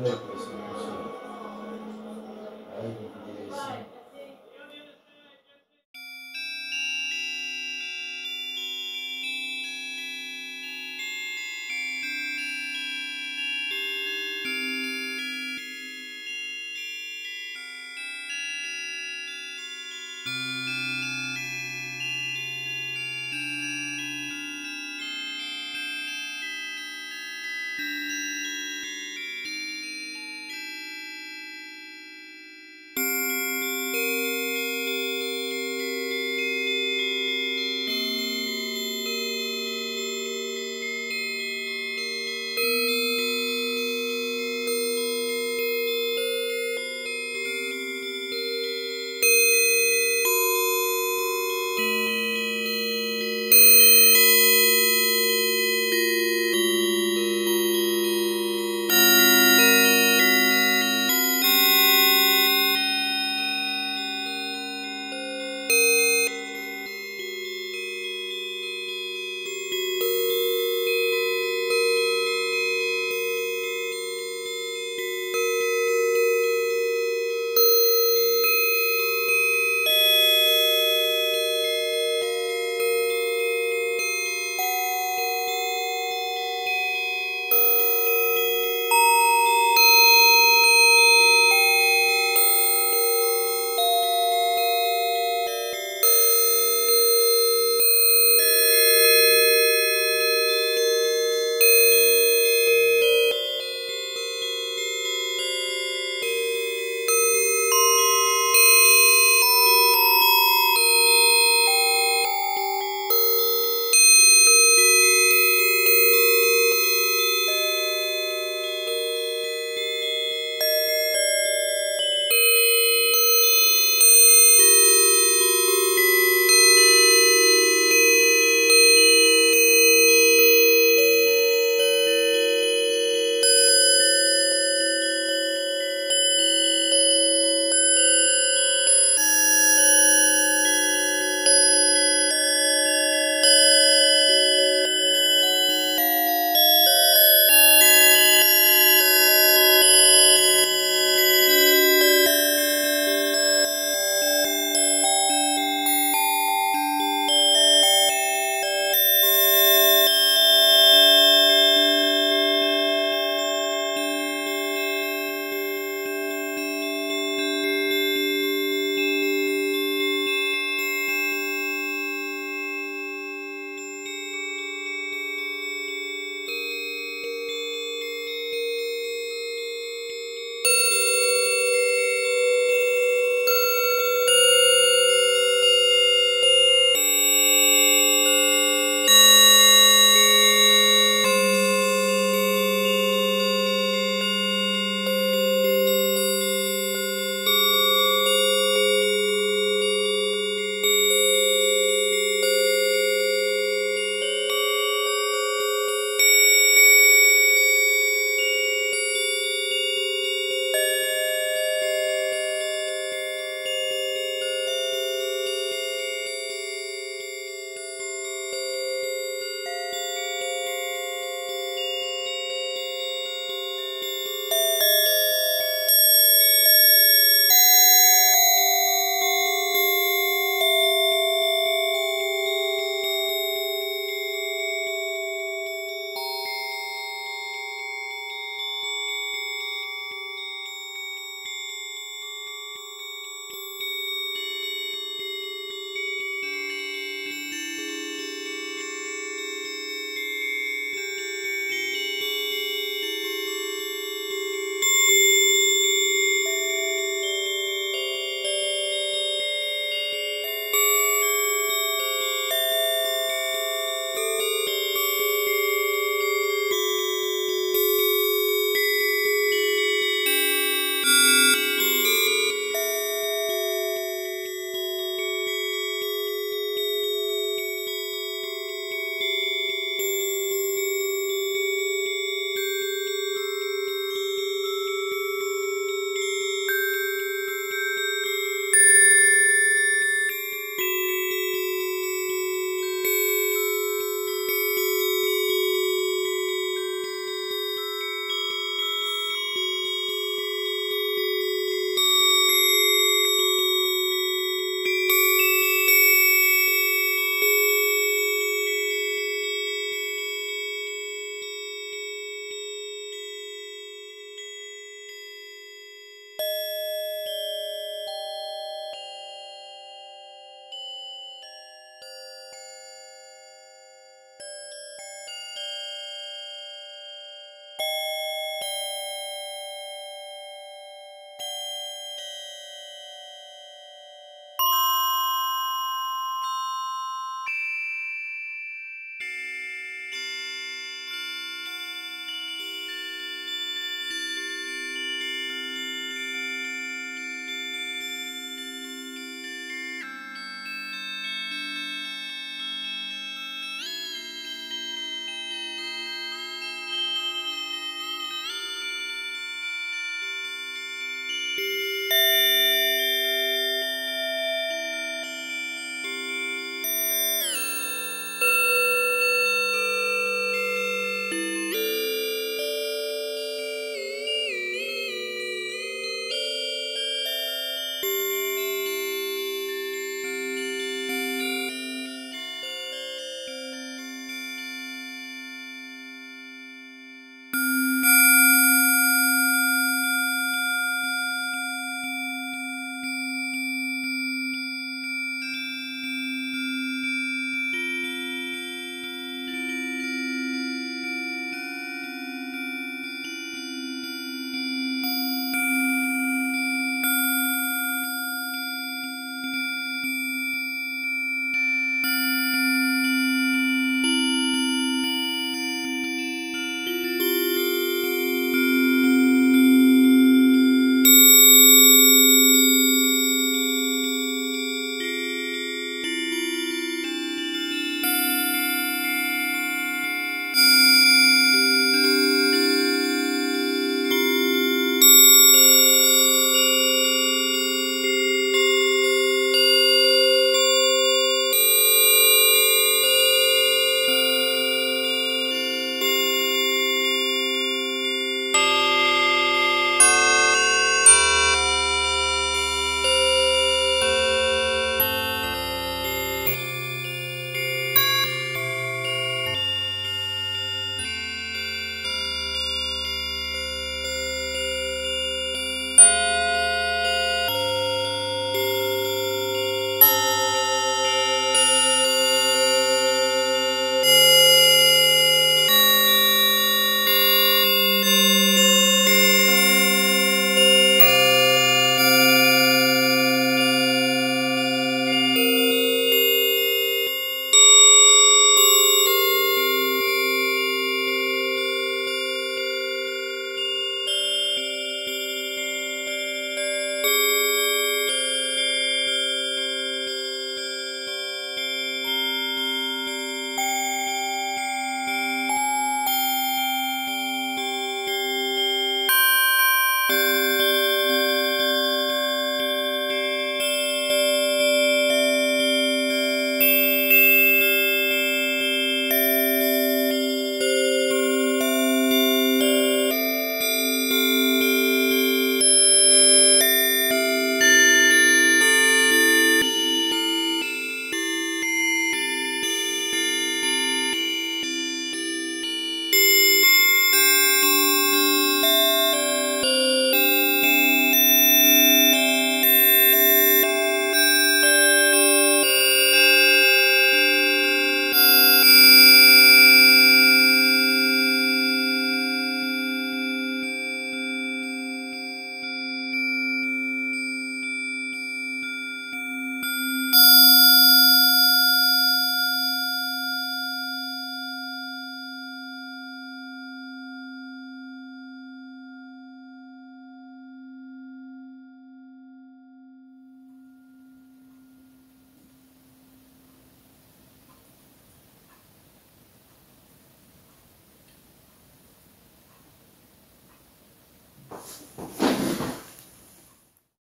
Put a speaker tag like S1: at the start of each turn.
S1: Да, проснулся.